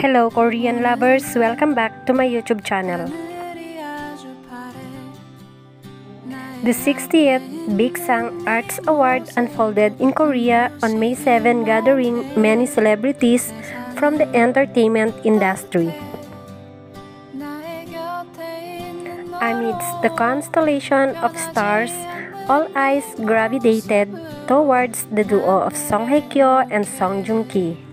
Hello Korean lovers, welcome back to my YouTube channel. The 60th Baeksang Arts Award unfolded in Korea on May 7 gathering many celebrities from the entertainment industry. Amidst the constellation of stars, all eyes gravitated towards the duo of Song Hye Kyo and Song Joong Ki.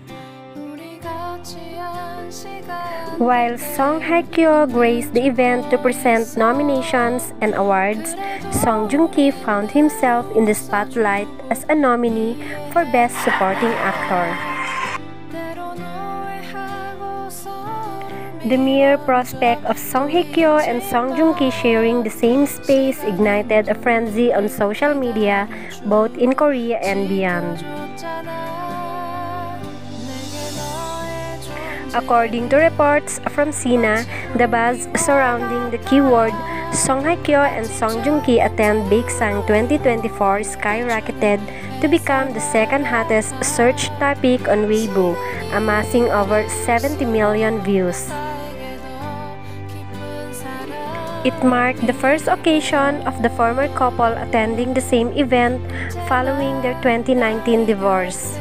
While Song Hye Kyo graced the event to present nominations and awards, Song Joong Ki found himself in the spotlight as a nominee for Best Supporting Actor. The mere prospect of Song Hye Kyo and Song Joong Ki sharing the same space ignited a frenzy on social media, both in Korea and beyond. According to reports from Sina, the buzz surrounding the keyword Song Hye Kyo and Song Joong Ki attend Baeksang 2024 skyrocketed to become the second hottest search topic on Weibo, amassing over 70 million views. It marked the first occasion of the former couple attending the same event following their 2019 divorce.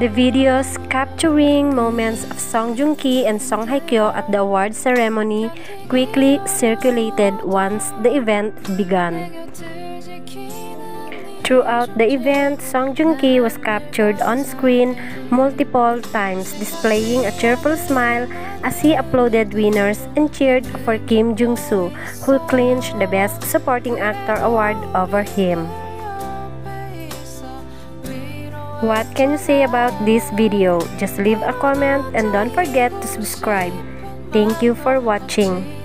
The videos capturing moments of Song Joong Ki and Song Hye Kyo at the award ceremony quickly circulated once the event began. Throughout the event, Song Joong Ki was captured on screen multiple times, displaying a cheerful smile as he applauded winners and cheered for Kim Jung Soo, who clinched the Best Supporting Actor award over him. What can you say about this video? Just leave a comment and don't forget to subscribe. Thank you for watching.